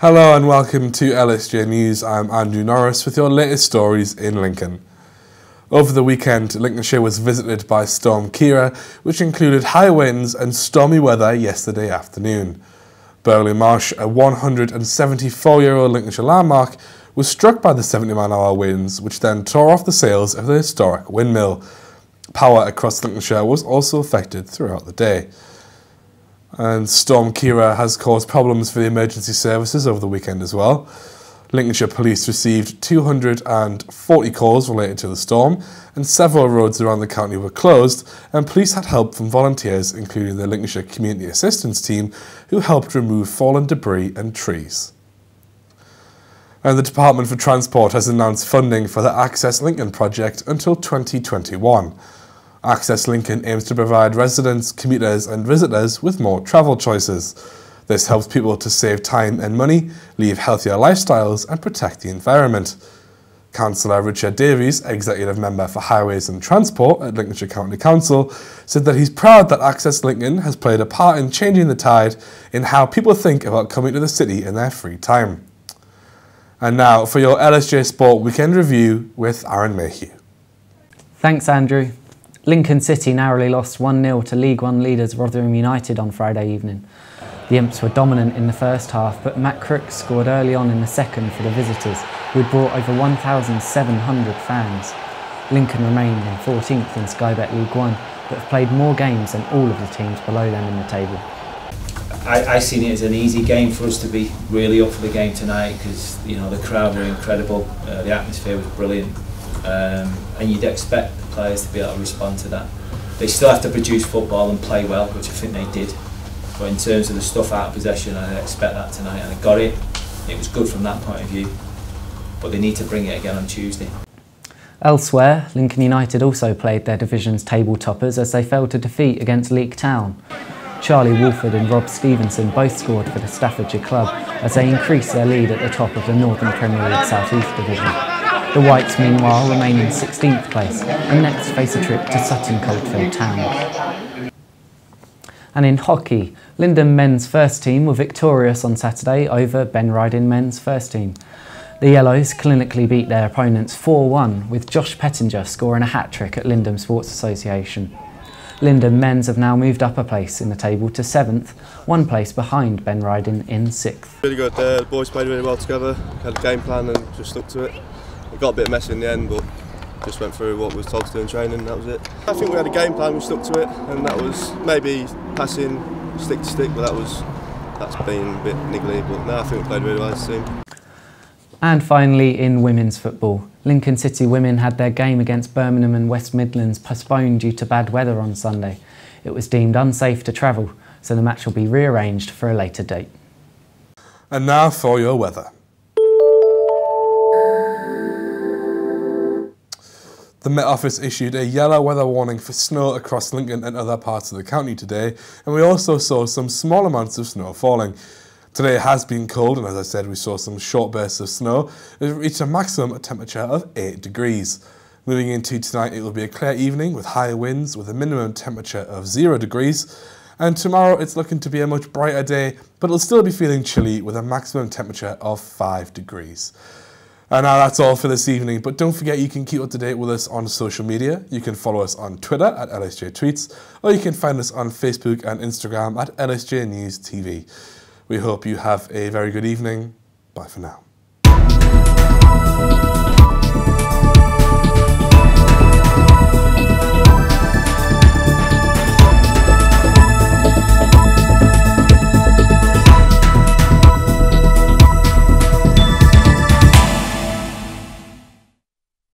Hello and welcome to LSJ News. I'm Andrew Norris with your latest stories in Lincoln. Over the weekend, Lincolnshire was visited by Storm Ciara, which included high winds and stormy weather yesterday afternoon. Burgh le Marsh, a 174-year-old Lincolnshire landmark, was struck by the 70-mile-an-hour winds, which then tore off the sails of the historic windmill. Power across Lincolnshire was also affected throughout the day. And Storm Ciara has caused problems for the emergency services over the weekend as well. Lincolnshire Police received 240 calls related to the storm, and several roads around the county were closed, and police had help from volunteers, including the Lincolnshire Community Assistance Team, who helped remove fallen debris and trees. And the Department for Transport has announced funding for the Access Lincoln project until 2021. Access Lincoln aims to provide residents, commuters and visitors with more travel choices. This helps people to save time and money, live healthier lifestyles and protect the environment. Councillor Richard Davies, Executive Member for Highways and Transport at Lincolnshire County Council, said that he's proud that Access Lincoln has played a part in changing the tide in how people think about coming to the city in their free time. And now for your LSJ Sport Weekend Review with Aaron Mayhew. Thanks, Andrew. Lincoln City narrowly lost 1-0 to League One leaders Rotherham United on Friday evening. The Imps were dominant in the first half, but Matt Crook scored early on in the second for the visitors, who had brought over 1,700 fans. Lincoln remained in 14th in Sky Bet League One, but have played more games than all of the teams below them in the table. I, I seen it as an easy game for us to be really up for the game tonight because you know the crowd were incredible, uh, the atmosphere was brilliant, um, and you'd expect players to be able to respond to that. They still have to produce football and play well, which I think they did. But in terms of the stuff out of possession, I expect that tonight, and I got it. It was good from that point of view, but they need to bring it again on Tuesday. Elsewhere, Lincoln United also played their division's table toppers as they failed to defeat against Leek Town. Charlie Wolford and Rob Stevenson both scored for the Staffordshire club as they increased their lead at the top of the Northern Premier League South East Division. The Whites, meanwhile, remain in 16th place and next face a trip to Sutton Coldfield Town. And in hockey, Lindum men's first team were victorious on Saturday over Ben Riding men's first team. The Yellows clinically beat their opponents 4-1 with Josh Pettinger scoring a hat-trick at Lindum Sports Association. Lindum men's have now moved up a place in the table to 7th, one place behind Ben Riding in 6th. Really good, uh, the boys played really well together, had a game plan and just stuck to it. It got a bit messy in the end, but just went through what was told to do in training, and that was it. I think we had a game plan, we stuck to it, and that was maybe passing stick to stick, but that was that's been a bit niggly. But no, I think we played really well as a team. And finally, in women's football, Lincoln City women had their game against Birmingham and West Midlands postponed due to bad weather on Sunday. It was deemed unsafe to travel, so the match will be rearranged for a later date. And now for your weather. The Met Office issued a yellow weather warning for snow across Lincoln and other parts of the county today, and we also saw some small amounts of snow falling. Today has been cold, and as I said, we saw some short bursts of snow. It reached a maximum temperature of 8 degrees. Moving into tonight, it will be a clear evening with high winds with a minimum temperature of 0 degrees. And tomorrow, it's looking to be a much brighter day, but it'll still be feeling chilly with a maximum temperature of 5 degrees. And now that's all for this evening, but don't forget you can keep up to date with us on social media. You can follow us on Twitter at LSJ Tweets, or you can find us on Facebook and Instagram at LSJ News TV. We hope you have a very good evening. Bye for now.